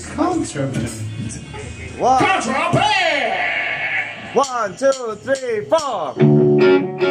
Contra one, two, three, four.